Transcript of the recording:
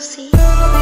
see.